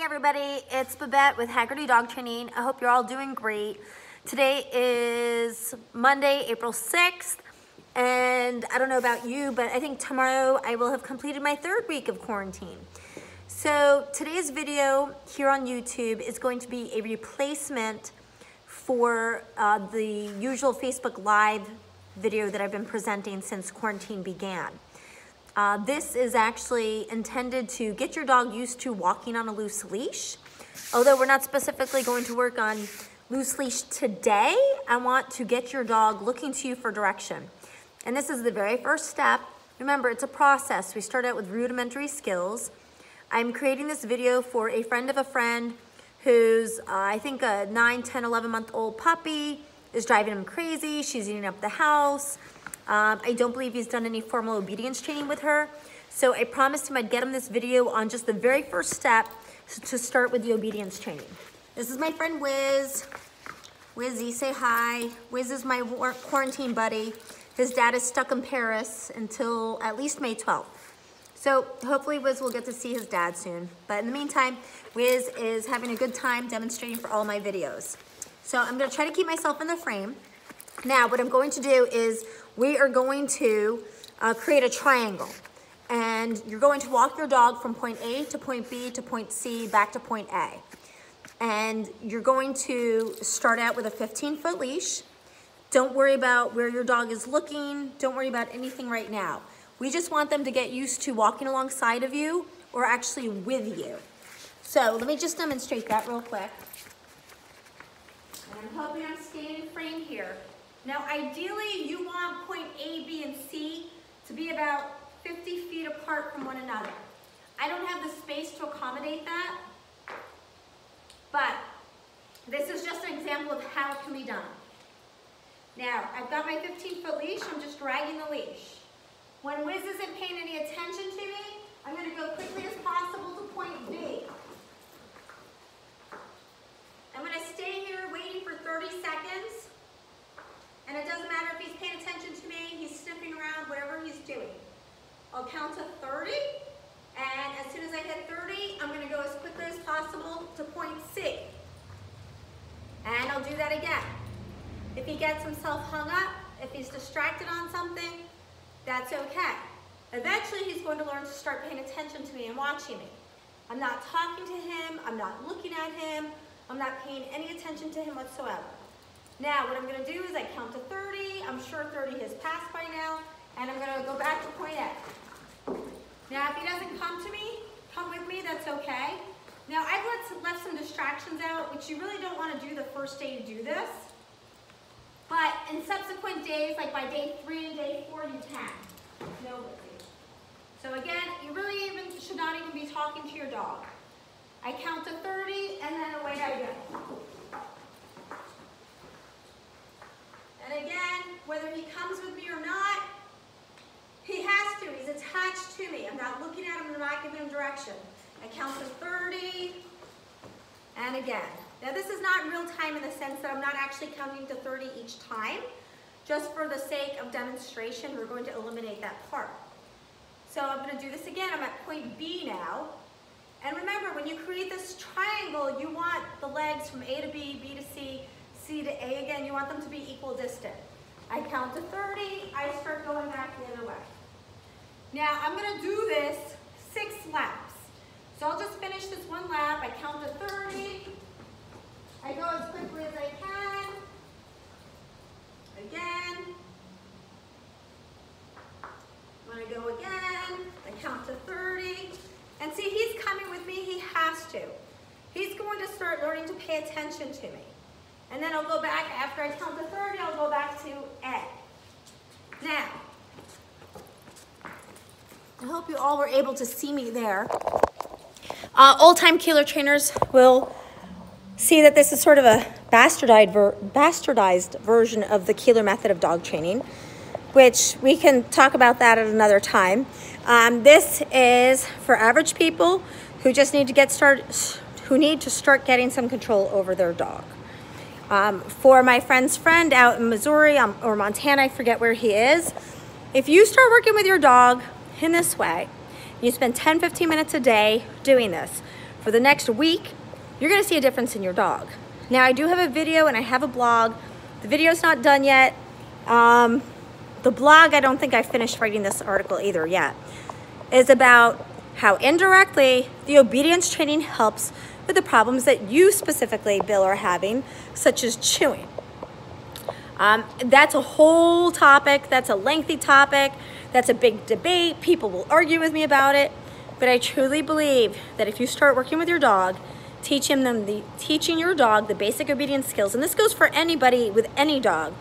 morning, everybody. It's Babette with Haggerty Dog Training. I hope you're all doing great. Today is Monday, April 6th, and I don't know about you, but I think tomorrow I will have completed my third week of quarantine. So today's video here on YouTube is going to be a replacement for uh, the usual Facebook Live video that I've been presenting since quarantine began. Uh, this is actually intended to get your dog used to walking on a loose leash. Although we're not specifically going to work on loose leash today, I want to get your dog looking to you for direction. And this is the very first step. Remember, it's a process. We start out with rudimentary skills. I'm creating this video for a friend of a friend who's, uh, I think, a 9, 10, 11 month old puppy is driving him crazy. She's eating up the house. Um, I don't believe he's done any formal obedience training with her. So I promised him I'd get him this video on just the very first step to start with the obedience training. This is my friend Wiz. Wizzy, say hi. Wiz is my quarantine buddy. His dad is stuck in Paris until at least May 12th. So hopefully Wiz will get to see his dad soon. But in the meantime, Wiz is having a good time demonstrating for all my videos. So I'm gonna try to keep myself in the frame. Now, what I'm going to do is we are going to uh, create a triangle. And you're going to walk your dog from point A to point B to point C back to point A. And you're going to start out with a 15 foot leash. Don't worry about where your dog is looking. Don't worry about anything right now. We just want them to get used to walking alongside of you or actually with you. So let me just demonstrate that real quick. And I'm hoping I'm staying in frame here. Now, ideally, you want point A, B, and C to be about 50 feet apart from one another. I don't have the space to accommodate that, but this is just an example of how it can be done. Now, I've got my 15 foot leash, I'm just dragging the leash. When Wiz isn't paying any attention to me, I'm gonna go quickly as possible to point B. I'm gonna stay here waiting for 30 seconds and it doesn't matter if he's paying attention to me, he's sniffing around, whatever he's doing. I'll count to 30, and as soon as I hit 30, I'm gonna go as quickly as possible to point C. And I'll do that again. If he gets himself hung up, if he's distracted on something, that's okay. Eventually, he's going to learn to start paying attention to me and watching me. I'm not talking to him, I'm not looking at him, I'm not paying any attention to him whatsoever. Now, what I'm gonna do is I count to 30. I'm sure 30 has passed by now, and I'm gonna go back to point. He doesn't come to me, come with me, that's okay. Now, I've let, left some distractions out, which you really don't wanna do the first day to do this. But in subsequent days, like by day three and day four, you can. No So again, you really even should not even be talking to your dog. I count to 30, and then away I go. And again, whether he comes with me or not, he has to. He's not looking at him. I'm not giving him direction. I count to 30. And again. Now this is not real time in the sense that I'm not actually counting to 30 each time. Just for the sake of demonstration, we're going to eliminate that part. So I'm going to do this again. I'm at point B now. And remember, when you create this triangle, you want the legs from A to B, B to C, C to A again, you want them to be equal distant. I count to 30, I start going back the. Now I'm gonna do this six laps. So I'll just finish this one lap, I count to 30, I go as quickly as I can, again, when I go again, I count to 30, and see he's coming with me, he has to. He's going to start learning to pay attention to me. And then I'll go back, after I count to 30, I'll go back to A. Now, I hope you all were able to see me there. Uh, Old-time Koehler trainers will see that this is sort of a bastardized, ver bastardized version of the Koehler method of dog training, which we can talk about that at another time. Um, this is for average people who just need to get started, who need to start getting some control over their dog. Um, for my friend's friend out in Missouri um, or Montana, I forget where he is, if you start working with your dog in this way, you spend 10, 15 minutes a day doing this, for the next week, you're gonna see a difference in your dog. Now I do have a video and I have a blog. The video's not done yet. Um, the blog, I don't think I finished writing this article either yet, is about how indirectly the obedience training helps with the problems that you specifically, Bill, are having, such as chewing. Um, that's a whole topic. That's a lengthy topic. That's a big debate. People will argue with me about it. But I truly believe that if you start working with your dog, teaching them the teaching your dog the basic obedience skills, and this goes for anybody with any dog.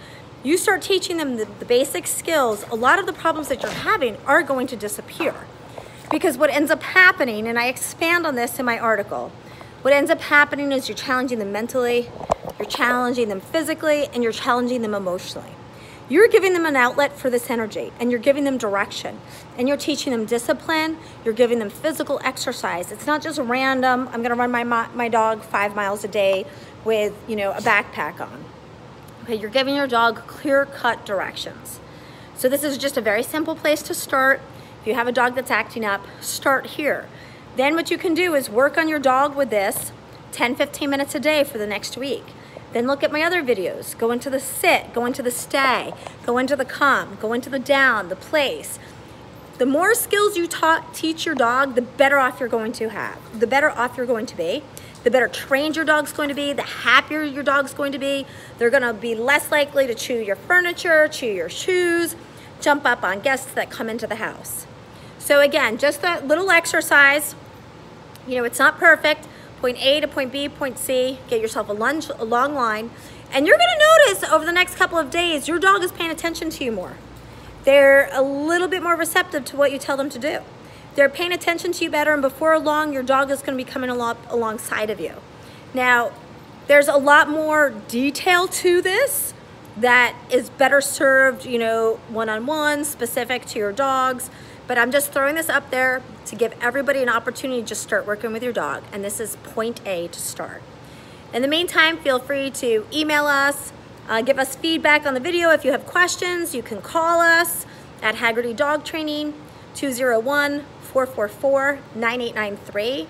You start teaching them the, the basic skills, a lot of the problems that you're having are going to disappear. Because what ends up happening, and I expand on this in my article, what ends up happening is you're challenging them mentally, you're challenging them physically, and you're challenging them emotionally. You're giving them an outlet for this energy and you're giving them direction and you're teaching them discipline. You're giving them physical exercise. It's not just random, I'm gonna run my, my dog five miles a day with you know a backpack on. Okay, you're giving your dog clear cut directions. So this is just a very simple place to start. If you have a dog that's acting up, start here. Then what you can do is work on your dog with this 10, 15 minutes a day for the next week. Then look at my other videos. Go into the sit, go into the stay, go into the come, go into the down, the place. The more skills you taught, teach your dog, the better off you're going to have, the better off you're going to be, the better trained your dog's going to be, the happier your dog's going to be. They're gonna be less likely to chew your furniture, chew your shoes, jump up on guests that come into the house. So again, just that little exercise, you know, it's not perfect, point A to point B, point C, get yourself a, lunge, a long line, and you're gonna notice over the next couple of days, your dog is paying attention to you more. They're a little bit more receptive to what you tell them to do. They're paying attention to you better, and before long, your dog is gonna be coming along, alongside of you. Now, there's a lot more detail to this that is better served, you know, one-on-one, -on -one, specific to your dogs. But I'm just throwing this up there to give everybody an opportunity to just start working with your dog. And this is point A to start. In the meantime, feel free to email us, uh, give us feedback on the video. If you have questions, you can call us at Haggerty Dog Training, 201-444-9893,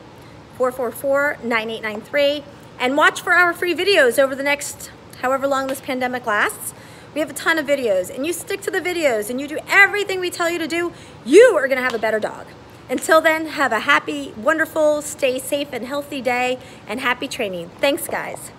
444-9893, and watch for our free videos over the next however long this pandemic lasts. We have a ton of videos and you stick to the videos and you do everything we tell you to do, you are gonna have a better dog. Until then, have a happy, wonderful, stay safe and healthy day and happy training. Thanks guys.